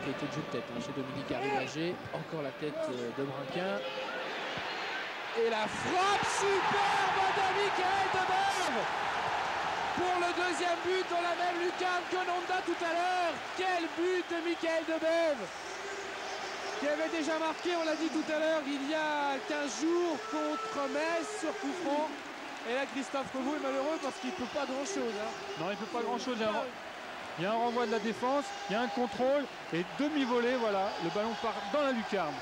qui a été de jeu de tête hein, chez Dominique Arrivagé. Encore la tête euh, de Brinquin. Et la frappe superbe de Michael Debeuve pour le deuxième but dans la même lucarne que Nonda tout à l'heure. Quel but de Michael Debeuve qui avait déjà marqué, on l'a dit tout à l'heure, il y a 15 jours contre Metz sur coup franc. Et là, Christophe Covou est malheureux parce qu'il ne peut pas grand-chose. Hein. Non, il ne peut pas grand-chose. Il y a un renvoi de la défense, il y a un contrôle et demi-volée, voilà, le ballon part dans la lucarne.